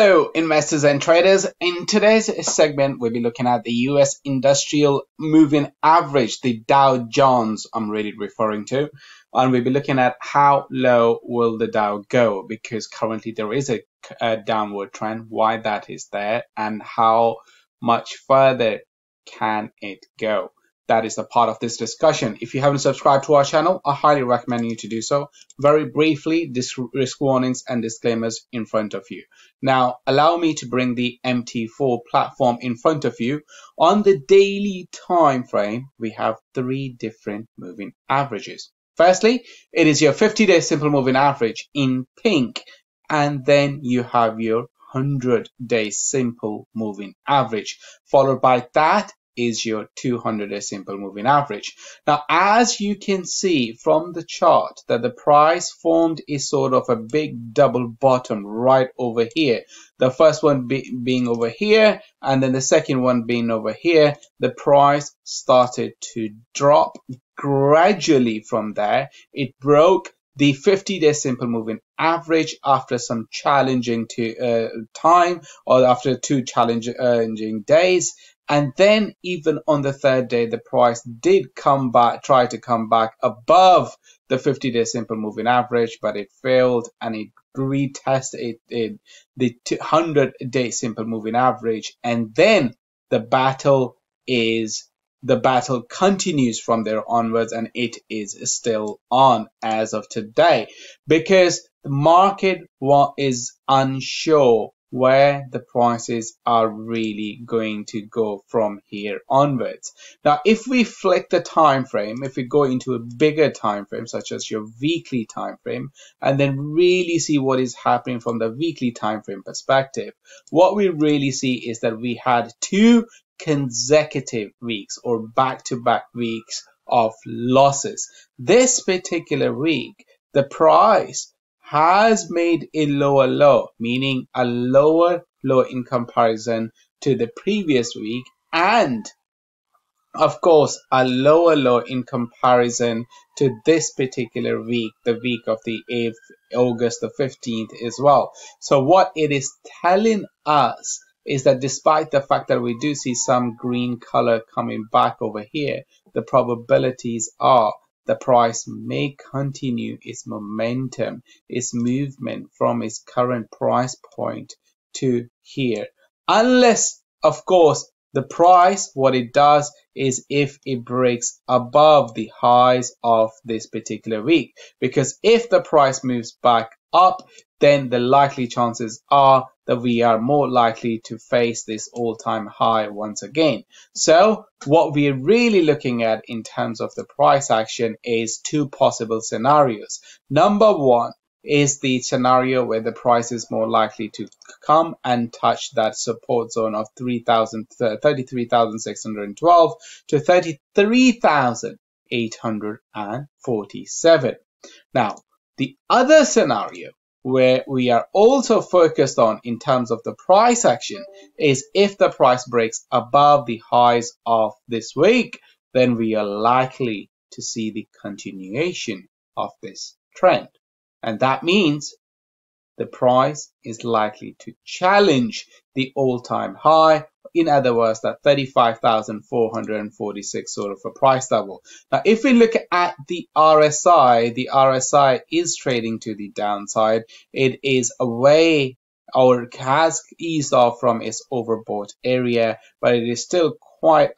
Hello, investors and traders. In today's segment, we'll be looking at the US industrial moving average, the Dow Jones, I'm really referring to. And we'll be looking at how low will the Dow go because currently there is a, a downward trend, why that is there, and how much further can it go that is a part of this discussion. If you haven't subscribed to our channel, I highly recommend you to do so. Very briefly, this risk warnings and disclaimers in front of you. Now, allow me to bring the MT4 platform in front of you. On the daily time frame, we have three different moving averages. Firstly, it is your 50-day simple moving average in pink, and then you have your 100 day simple moving average. Followed by that is your 200 day simple moving average. Now, as you can see from the chart that the price formed is sort of a big double bottom right over here. The first one be, being over here and then the second one being over here. The price started to drop gradually from there. It broke the 50 day simple moving average after some challenging to, uh, time or after two challenging days and then even on the third day, the price did come back, try to come back above the 50 day simple moving average, but it failed and it retested it, the 100 day simple moving average. And then the battle is the battle continues from there onwards and it is still on as of today because the market is unsure where the prices are really going to go from here onwards. Now, if we flick the time frame, if we go into a bigger time frame, such as your weekly time frame, and then really see what is happening from the weekly time frame perspective, what we really see is that we had two consecutive weeks or back-to-back -back weeks of losses. This particular week, the price has made a lower low, meaning a lower low in comparison to the previous week and of course a lower low in comparison to this particular week the week of the 8th august the 15th as well. So what it is telling us is that despite the fact that we do see some green color coming back over here the probabilities are the price may continue its momentum, its movement from its current price point to here. Unless, of course, the price, what it does is if it breaks above the highs of this particular week. Because if the price moves back up, then the likely chances are that we are more likely to face this all-time high once again. So what we're really looking at in terms of the price action is two possible scenarios. Number one is the scenario where the price is more likely to come and touch that support zone of 33,612 to 33,847. Now, the other scenario where we are also focused on in terms of the price action is if the price breaks above the highs of this week, then we are likely to see the continuation of this trend. And that means the price is likely to challenge the all-time high. In other words, that 35,446 sort of a price level. Now, if we look at the RSI, the RSI is trading to the downside. It is away or has eased off from its overbought area, but it is still quite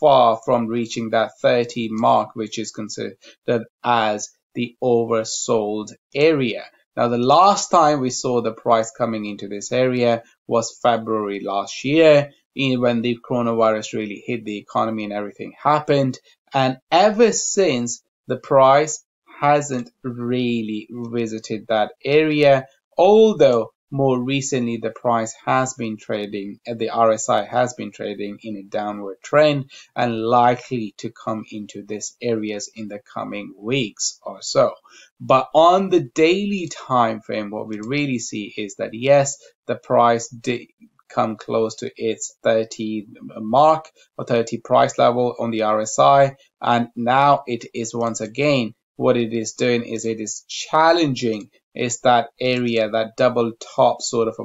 far from reaching that 30 mark, which is considered as the oversold area. Now, the last time we saw the price coming into this area was February last year when the coronavirus really hit the economy and everything happened. And ever since, the price hasn't really visited that area, although more recently, the price has been trading, uh, the RSI has been trading in a downward trend and likely to come into these areas in the coming weeks or so. But on the daily time frame, what we really see is that yes, the price did come close to its 30 mark or 30 price level on the RSI and now it is once again what it is doing is it is challenging is that area, that double top sort of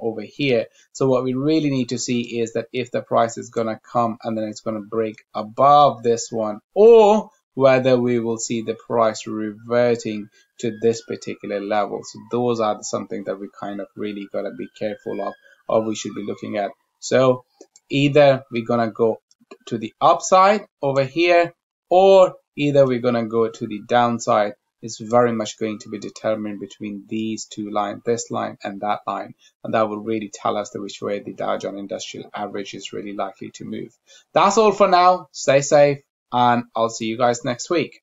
over here. So what we really need to see is that if the price is going to come and then it's going to break above this one or whether we will see the price reverting to this particular level. So those are something that we kind of really got to be careful of or we should be looking at. So either we're going to go to the upside over here or either we're going to go to the downside it's very much going to be determined between these two lines, this line and that line. And that will really tell us the which way the Dow Jones Industrial Average is really likely to move. That's all for now. Stay safe and I'll see you guys next week.